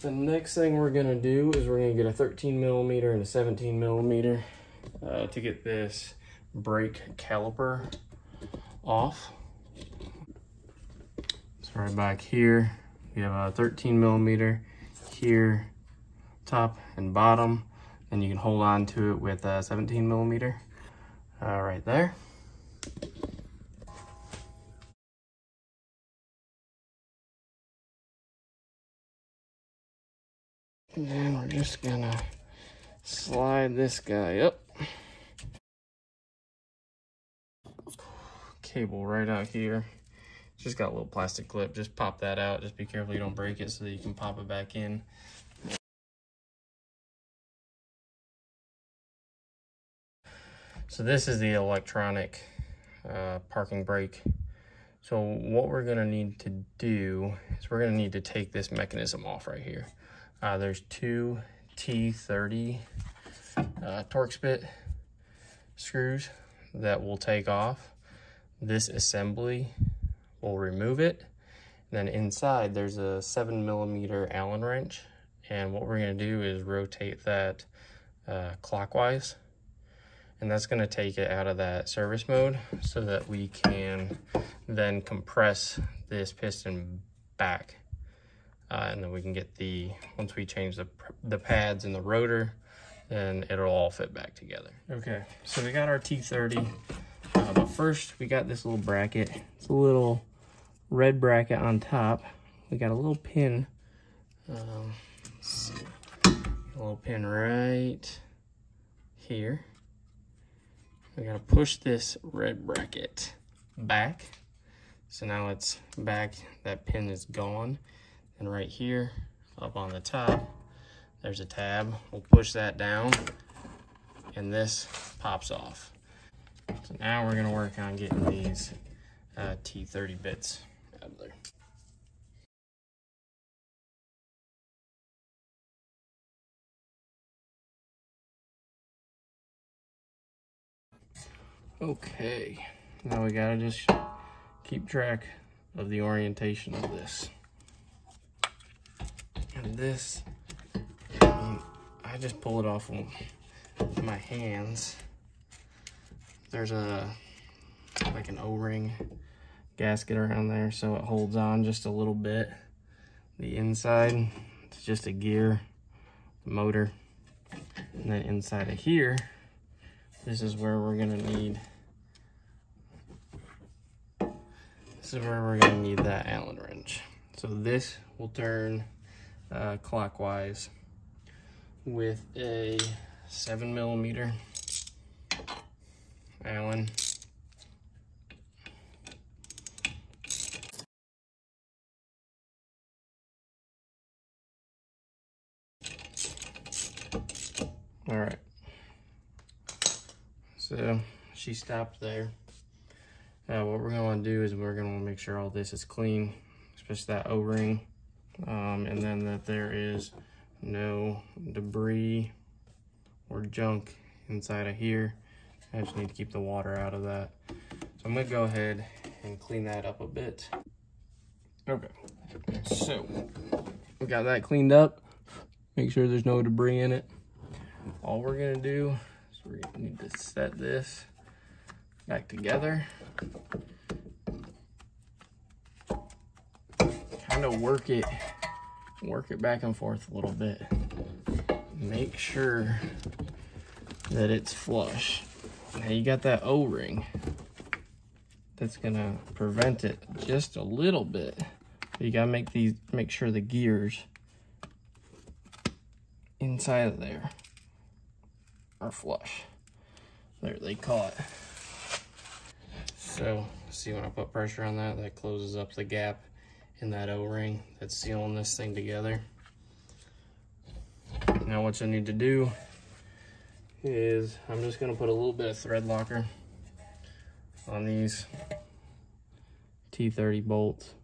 The next thing we're gonna do is we're gonna get a 13 millimeter and a 17 millimeter uh, to get this brake caliper off. So right back here, we have a 13 millimeter here, top and bottom, and you can hold on to it with a 17 millimeter uh, right there. And then we're just gonna slide this guy up. Cable right out here. Just got a little plastic clip. Just pop that out. Just be careful you don't break it so that you can pop it back in. So this is the electronic uh, parking brake. So what we're gonna need to do is we're gonna need to take this mechanism off right here. Uh, there's two T30 uh, Torx bit screws that will take off. This assembly will remove it. And then inside there's a seven millimeter Allen wrench. And what we're gonna do is rotate that uh, clockwise. And that's gonna take it out of that service mode so that we can then compress this piston back uh, and then we can get the, once we change the, the pads and the rotor, then it'll all fit back together. Okay, so we got our T30, uh, but first we got this little bracket. It's a little red bracket on top. We got a little pin, um, a little pin right here. We gotta push this red bracket back. So now it's back, that pin is gone. And right here, up on the top, there's a tab. We'll push that down and this pops off. So now we're gonna work on getting these uh, T30 bits out of there. Okay, now we gotta just keep track of the orientation of this. And this, um, I just pull it off with my hands. There's a, like an O-ring gasket around there so it holds on just a little bit. The inside, it's just a gear, the motor. And then inside of here, this is where we're gonna need, this is where we're gonna need that Allen wrench. So this will turn uh, clockwise with a seven millimeter Allen. All right. So she stopped there. Uh, what we're gonna do is we're gonna make sure all this is clean, especially that O-ring um, and then that there is no debris or junk inside of here. I just need to keep the water out of that. So I'm gonna go ahead and clean that up a bit. Okay, so we got that cleaned up. Make sure there's no debris in it. All we're gonna do is we need to set this back together. Kind of work it, work it back and forth a little bit. Make sure that it's flush. Now you got that O-ring that's gonna prevent it just a little bit. You gotta make these, make sure the gears inside of there are flush. There, they caught. So, see when I put pressure on that, that closes up the gap in that O-ring that's sealing this thing together. Now what you need to do is I'm just gonna put a little bit of thread locker on these T30 bolts.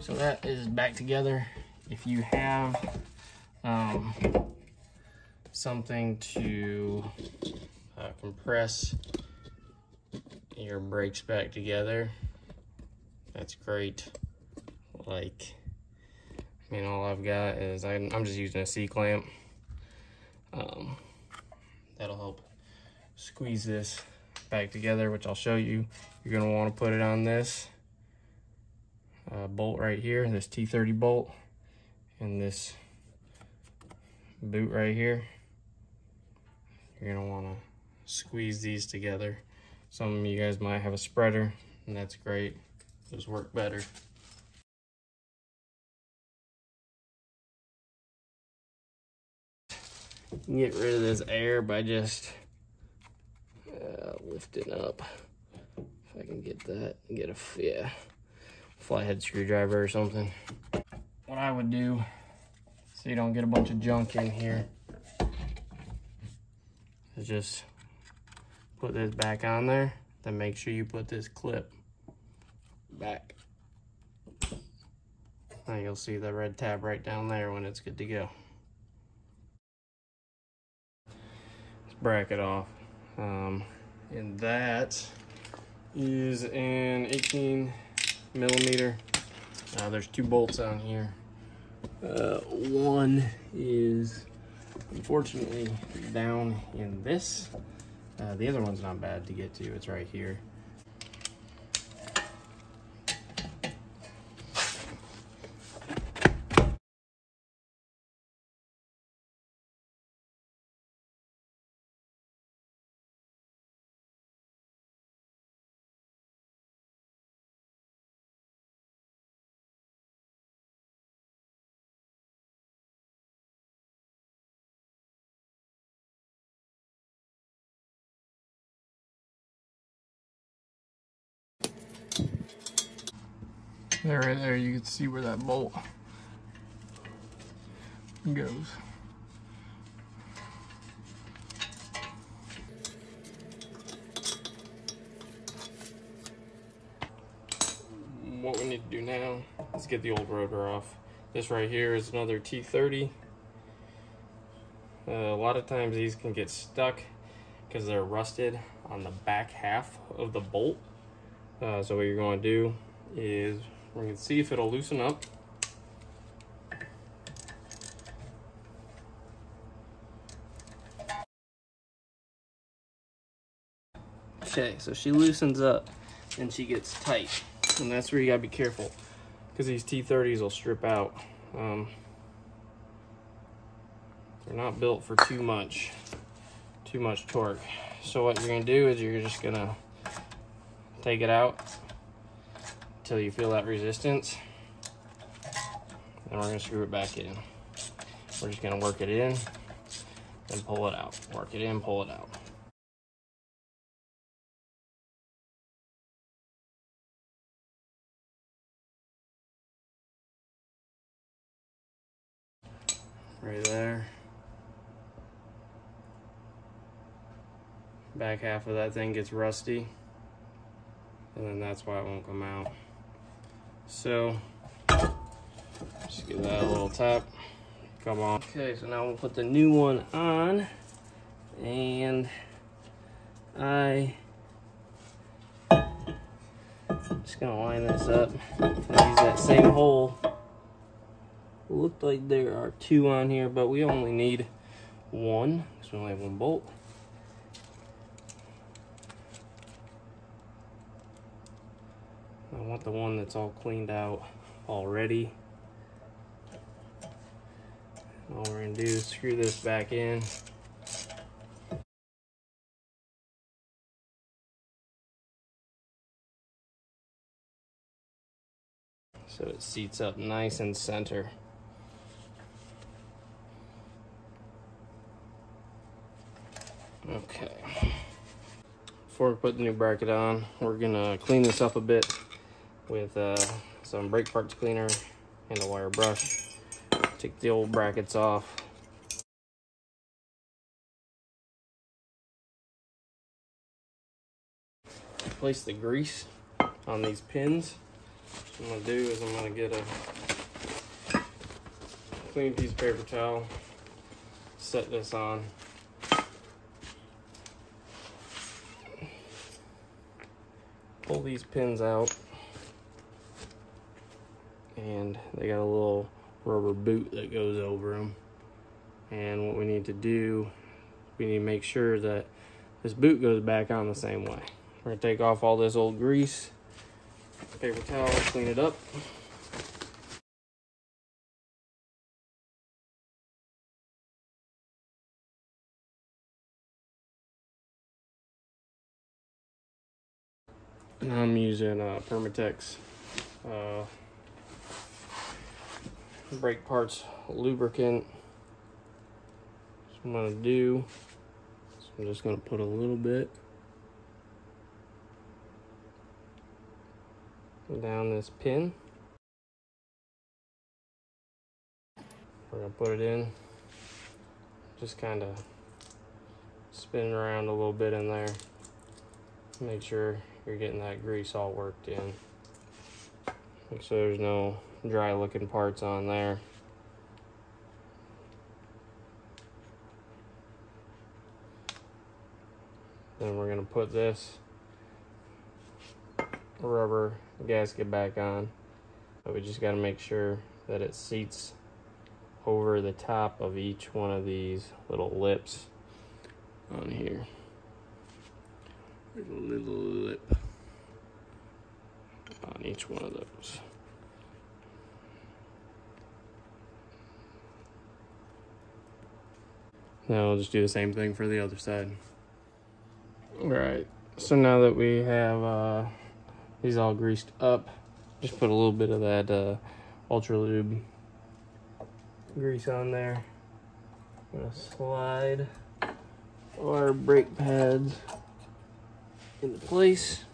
So that is back together. If you have um, something to uh, compress your brakes back together, that's great. Like, I mean, all I've got is I'm, I'm just using a C-clamp. Um, that'll help squeeze this back together, which I'll show you. You're gonna wanna put it on this uh, bolt right here, this T30 bolt, and this boot right here. You're gonna wanna squeeze these together. Some of you guys might have a spreader, and that's great. Those work better. Get rid of this air by just uh, lifting up. If I can get that, get a, yeah, flathead screwdriver or something. What I would do, so you don't get a bunch of junk in here, is just put this back on there, then make sure you put this clip back. Now you'll see the red tab right down there when it's good to go. Let's bracket off. Um, and that is an 18 millimeter. Uh, there's two bolts on here. Uh, one is unfortunately down in this. Uh, the other one's not bad to get to, it's right here. There, right there, you can see where that bolt goes. What we need to do now is get the old rotor off. This right here is another T30. Uh, a lot of times these can get stuck because they're rusted on the back half of the bolt. Uh, so what you're going to do is we can see if it'll loosen up. Okay, so she loosens up and she gets tight. And that's where you gotta be careful because these T30s will strip out. Um, they're not built for too much, too much torque. So what you're gonna do is you're just gonna take it out until you feel that resistance. And we're gonna screw it back in. We're just gonna work it in and pull it out. Work it in, pull it out. Right there. Back half of that thing gets rusty. And then that's why it won't come out. So, just give that a little tap. Come on. Okay, so now we'll put the new one on. And I just gonna line this up. Use that same hole. Looked like there are two on here, but we only need one because we only have one bolt. Want the one that's all cleaned out already. All we're gonna do is screw this back in. So it seats up nice and center. Okay. Before we put the new bracket on, we're gonna clean this up a bit with uh, some brake parts cleaner and a wire brush. Take the old brackets off. Place the grease on these pins what I'm gonna do is I'm gonna get a clean piece of paper towel, set this on. Pull these pins out and they got a little rubber boot that goes over them. And what we need to do, we need to make sure that this boot goes back on the same way. We're gonna take off all this old grease, paper towel, clean it up. I'm using uh, Permatex uh, brake parts lubricant. So I'm gonna do so I'm just gonna put a little bit down this pin. We're gonna put it in, just kind of spin around a little bit in there. Make sure you're getting that grease all worked in. Sure there's no dry looking parts on there. Then we're gonna put this rubber gasket back on. But we just gotta make sure that it seats over the top of each one of these little lips on here. There's a little lip on each one of those. Now we'll just do the same thing for the other side. All right, so now that we have uh, these all greased up, just put a little bit of that uh, Ultra Lube grease on there. I'm gonna slide our brake pads into place.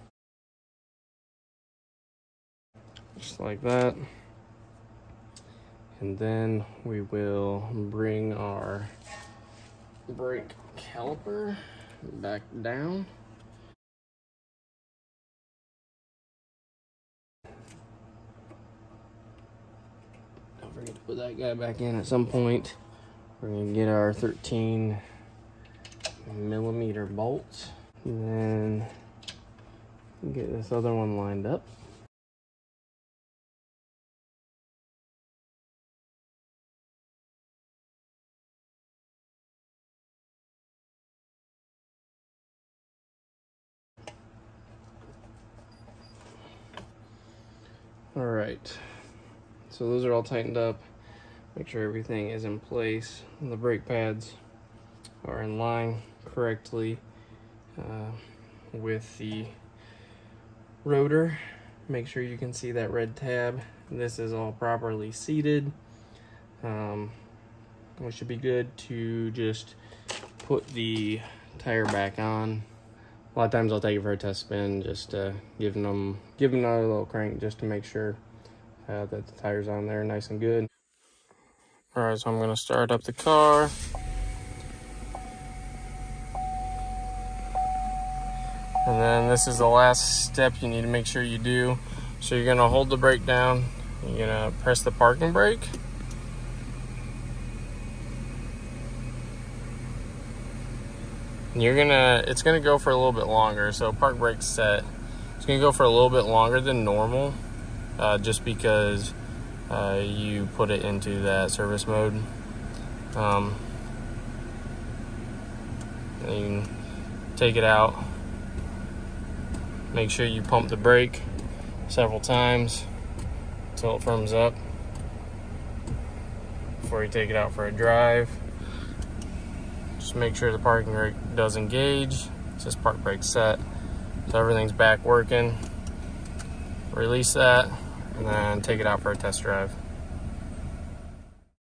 Just like that. And then we will bring our brake caliper back down. Don't forget to put that guy back in at some point. We're gonna get our 13 millimeter bolts and then get this other one lined up. All right, so those are all tightened up. Make sure everything is in place. The brake pads are in line correctly uh, with the rotor. Make sure you can see that red tab. This is all properly seated. Um, we should be good to just put the tire back on a lot of times I'll take it for a test spin, just uh, giving them giving them a little crank just to make sure uh, that the tires on there nice and good. All right, so I'm gonna start up the car. And then this is the last step you need to make sure you do. So you're gonna hold the brake down, you're gonna press the parking brake. You're gonna it's gonna go for a little bit longer so park brake set. It's gonna go for a little bit longer than normal uh, just because uh, you put it into that service mode. Um, you take it out. Make sure you pump the brake several times until it firms up before you take it out for a drive. Just make sure the parking brake does engage. It says park brake set. So everything's back working. Release that and then take it out for a test drive.